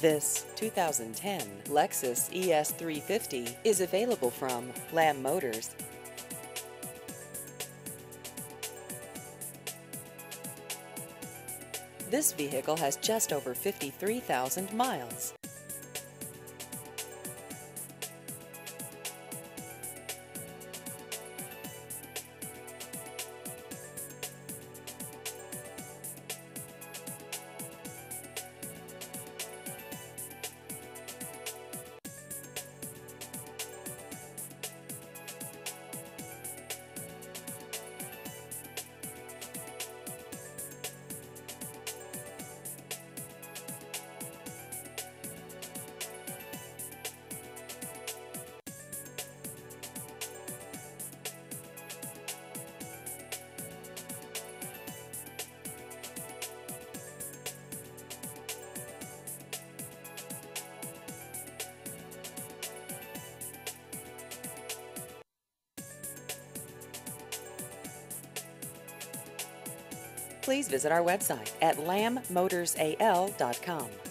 This 2010 Lexus ES350 is available from Lamb Motors. This vehicle has just over 53,000 miles. Please visit our website at lambmotorsal.com.